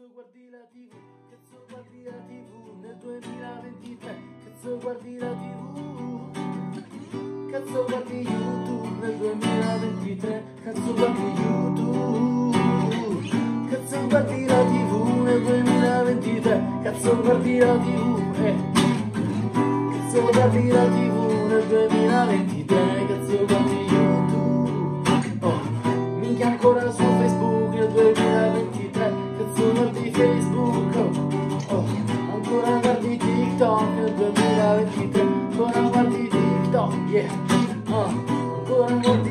Cazzo guardi la tv, cazzo guardi la tv nel 2023, cazzo guardi la tv, cazzo guardi YouTube nel 2023, cazzo guardi YouTube, cazzo guardi la tv nel 2023, cazzo guardi la tv, eh. cazzo guardi la tv nel 2023, cazzo guardi YouTube, oh, minchia ancora su Facebook nel 2023, Facebook oh, oh. Ancora un guardi TikTok nel 2023 Ancora un guardi TikTok, yeah oh. Ancora guardi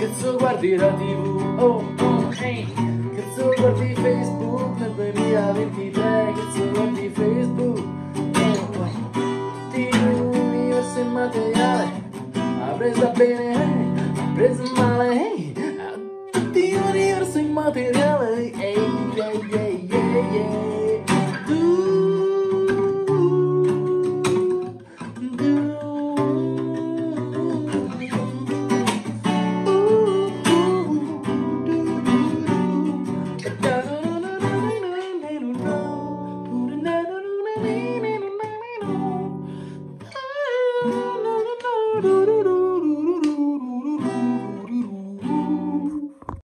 che se guardi la tv oh, oh hey. che se guardi facebook nel 2023 che se guardi facebook oh, oh. di l'universo immateriale ha preso bene ha preso male hey. di l'universo immateriale Me, me, me, me, me, no. Ah, no, no, no, no, no.